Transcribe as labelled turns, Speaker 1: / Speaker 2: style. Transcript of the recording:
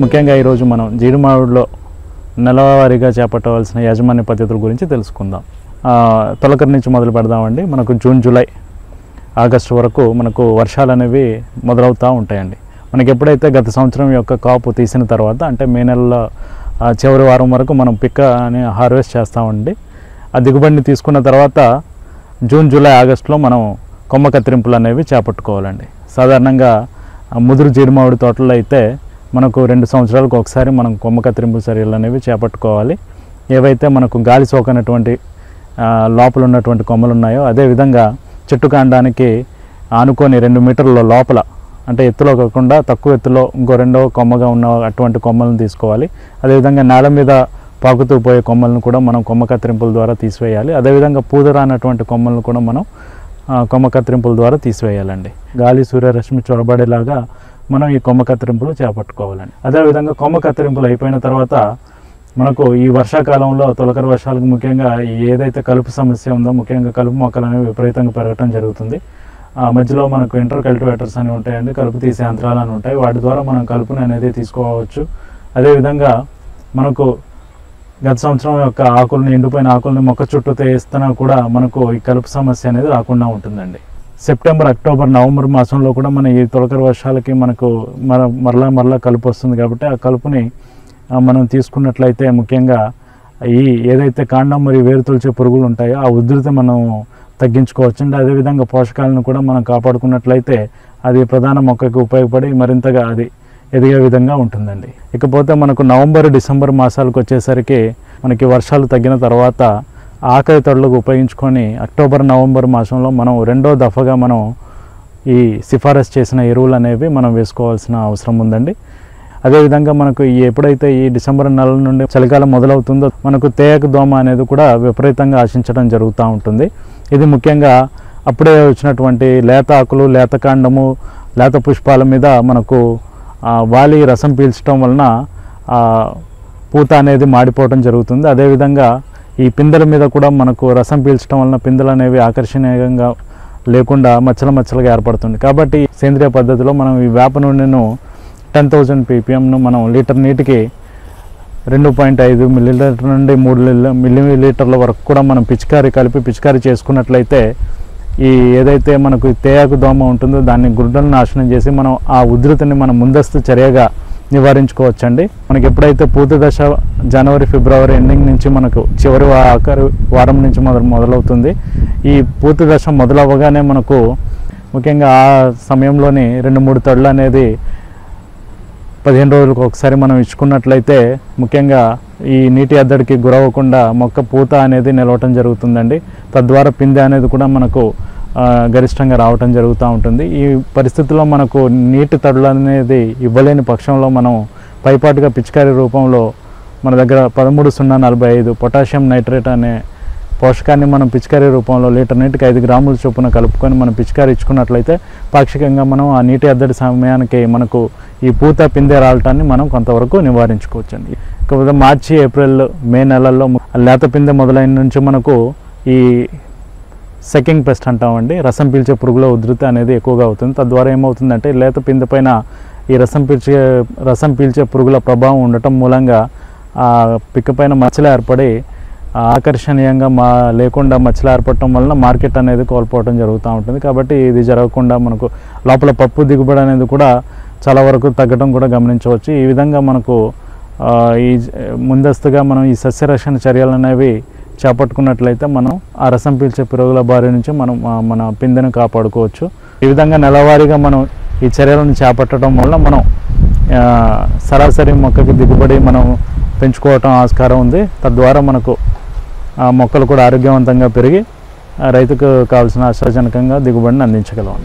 Speaker 1: ముఖ్యంగా ఈరోజు మనం జీడిమావిడిలో నెలవారీగా చేపట్టవలసిన యాజమాన్య పద్ధతుల గురించి తెలుసుకుందాం. తొలకరి నుంచి మొదలు పెడదామండి. మనకు జూన్ జూలై ఆగస్టు వరకు మనకు వర్షాలు అనేవి మొదలవుతూ ఉంటాయండి. మనకి ఎప్పుడైతే గత సంవత్సరం యొక్క కాపు తీసిన తర్వాత అంటే మే నెలలో చివరి వారం వరకు మనం పిక్క అని హార్వెస్ట్ చేస్తామండి. ఆ దిగుబడిని తీసుకున్న తర్వాత జూన్ జూలై ఆగస్టులో మనం కొమ్మ కత్తిరింపులు అనేవి చేపట్టుకోవాలండి. సాధారణంగా ముదురు జీడిమామిడి తోటల్లో అయితే మనకు రెండు సంవత్సరాలకు ఒకసారి మనం కొమ్మ కత్తిరింపు చర్యలు అనేవి చేపట్టుకోవాలి. ఏవైతే మనకు గాలి సోకనటువంటి లోపల ఉన్నటువంటి కొమ్మలు ఉన్నాయో అదేవిధంగా చెట్టు కాండానికి ఆనుకొని రెండు మీటర్ల లోపల అంటే ఎత్తులో కాకుండా తక్కువ ఎత్తులో ఇంకో రెండో కొమ్మగా ఉన్న అటువంటి కొమ్మలను తీసుకోవాలి. అదేవిధంగా నేల మీద పాకుతూ పోయే కొమ్మలను కూడా మనం కొమ్మ కత్తిరింపుల ద్వారా తీసివేయాలి. అదేవిధంగా పూదరానటువంటి కొమ్మలను కూడా మనం కొమ్మ కత్తిరింపుల ద్వారా తీసివేయాలండి. గాలి సూర్యరశ్మి చొరబడేలాగా మనం ఈ కొమ్మ కత్తిరింపులు చేపట్టుకోవాలండి అదేవిధంగా కొమ్మ కత్తిరింపులు అయిపోయిన తర్వాత మనకు ఈ వర్షాకాలంలో తొలకరి వర్షాలకు ముఖ్యంగా ఏదైతే కలుపు సమస్య ఉందో ముఖ్యంగా కలుపు మొక్కలు అనేవి విపరీతంగా పెరగటం జరుగుతుంది. ఆ మధ్యలో మనకు ఇంటర్ కల్టివేటర్స్ అని ఉంటాయండి కలుపు తీసే యంత్రాలు అని ఉంటాయి. వాటి ద్వారా మనం కలుపుని అనేది తీసుకోవచ్చు. అదేవిధంగా మనకు గత సంవత్సరం యొక్క ఆకుల్ని ఎండిపోయిన ఆకుల్ని మొక్క చుట్టూ వేస్తున్నా కూడా మనకు ఈ కలుపు సమస్య అనేది రాకుండా ఉంటుందండి. సెప్టెంబర్ అక్టోబర్ నవంబర్ మాసంలో కూడా మన ఈ తొలకరి వర్షాలకి మనకు మన మరలా మరలా కలుపు వస్తుంది కాబట్టి ఆ కలుపుని మనం తీసుకున్నట్లయితే ముఖ్యంగా ఈ ఏదైతే కాండం మరియు వేరు తొలిచే పురుగులు ఉంటాయో ఆ ఉధృతి మనం తగ్గించుకోవచ్చు. అండి అదేవిధంగా పోషకాలను కూడా మనం కాపాడుకున్నట్లయితే అది ప్రధాన మొక్కకి ఉపయోగపడి మరింతగా అది ఎదిగే విధంగా ఉంటుందండి. ఇకపోతే మనకు నవంబర్ డిసెంబర్ మాసాలకు వచ్చేసరికి మనకి వర్షాలు తగ్గిన తర్వాత ఆకలి తొడలకు ఉపయోగించుకొని అక్టోబర్ నవంబర్ మాసంలో మనం రెండో దఫగా మనం ఈ సిఫారసు చేసిన ఎరువులు అనేవి మనం వేసుకోవాల్సిన అవసరం ఉందండి. అదేవిధంగా మనకు ఈ ఎప్పుడైతే ఈ డిసెంబర్ నెల నుండి చలికాలం మొదలవుతుందో మనకు తేయక దోమ అనేది కూడా విపరీతంగా ఆశించడం జరుగుతూ ఉంటుంది. ఇది ముఖ్యంగా అప్పుడే వచ్చినటువంటి లేత ఆకులు లేత కాండము లేత పుష్పాల మీద మనకు వాలి రసం పీల్చడం వలన పూత అనేది మాడిపోవడం జరుగుతుంది. అదేవిధంగా ఈ పిందెల మీద కూడా మనకు రసం పీల్చడం వలన పిందెలు అనేవి ఆకర్షణీయంగా లేకుండా మచ్చల మచ్చలుగా ఏర్పడుతుంది. కాబట్టి సేంద్రియ పద్ధతిలో మనం ఈ వేప నూనెను టెన్ థౌజండ్ పీపీఎంను మనం లీటర్ నీటికి రెండు పాయింట్ ఐదు మిల్లీలీటర్ నుండి మూడు మిల్లీ లీటర్ల వరకు కూడా మనం పిచికారీ కలిపి పిచికారీ చేసుకున్నట్లయితే ఈ ఏదైతే మనకు తేయాకు దోమ ఉంటుందో దాన్ని గుడ్డలను నాశనం చేసి మనం ఆ ఉధృతిని మనం ముందస్తు చర్యగా నివారించుకోవచ్చండి. మనకి ఎప్పుడైతే పూత దశ జనవరి ఫిబ్రవరి ఎండింగ్ నుంచి మనకు చివరి ఆఖరి వారం నుంచి మొదలు మొదలవుతుంది. ఈ పూత దశ మొదలవ్వగానే మనకు ముఖ్యంగా ఆ సమయంలోని రెండు మూడు తడులు అనేది పదిహేను రోజులకు ఒకసారి మనం ఇచ్చుకున్నట్లయితే ముఖ్యంగా ఈ నీటి ఎద్దడికి గురవ్వకుండా మొక్క పూత అనేది నిలవటం జరుగుతుందండి. తద్వారా పిందె అనేది కూడా మనకు గరిష్టంగా రావటం జరుగుతూ ఉంటుంది. ఈ పరిస్థితుల్లో మనకు నీటి తడులు అనేది ఇవ్వలేని పక్షంలో మనం పైపాటుగా పిచికారీ రూపంలో మన దగ్గర పదమూడు సున్నా నలభై ఐదు పొటాషియం నైట్రేట్ అనే పోషకాన్ని మనం పిచికారీ రూపంలో లీటర్ నీటికి ఐదు గ్రాముల చొప్పున కలుపుకొని మనం పిచికారీ ఇచ్చుకున్నట్లయితే పాక్షికంగా మనం ఆ నీటి ఎద్దడి సమయానికి మనకు ఈ పూత పిందె రావటాన్ని మనం కొంతవరకు నివారించుకోవచ్చండి. ఇకపోతే మార్చి ఏప్రిల్ మే నెలల్లో లేత పిందె మొదలైన నుంచి మనకు ఈ సెకింగ్ పెస్ట్ అంటామండి. రసం పీల్చే పురుగుల ఉధృతి అనేది ఎక్కువగా అవుతుంది. తద్వారా ఏమవుతుందంటే లేత పిందె పైన ఈ రసం పీల్చే రసం పీల్చే పురుగుల ప్రభావం ఉండటం మూలంగా ఆ పిక్క పైన మచ్చలు ఏర్పడి ఆకర్షణీయంగా మా లేకుండా మచ్చలు ఏర్పడటం వలన మార్కెట్ అనేది కోల్పోవడం జరుగుతూ ఉంటుంది. కాబట్టి ఇది జరగకుండా మనకు లోపల పప్పు దిగుబడి అనేది కూడా చాలా వరకు తగ్గడం కూడా గమనించవచ్చు. ఈ విధంగా మనకు ఈ జ- ముందస్తుగా మనం ఈ సస్యరక్షణ చర్యలు అనేవి చేపట్టుకున్నట్లయితే మనం ఆ రసం పీల్చే పురుగుల బారి నుంచి మనం మన పిందెను కాపాడుకోవచ్చు. ఈ విధంగా నెలవారీగా మనం ఈ చర్యలను చేపట్టడం వల్ల మనం సరాసరి మొక్కకి దిగుబడి మనం పెంచుకోవటం ఆస్కారం ఉంది. తద్వారా మనకు ఆ మొక్కలు కూడా ఆరోగ్యవంతంగా పెరిగి రైతుకు కావాల్సిన ఆశాజనకంగా దిగుబడిని అందించగలం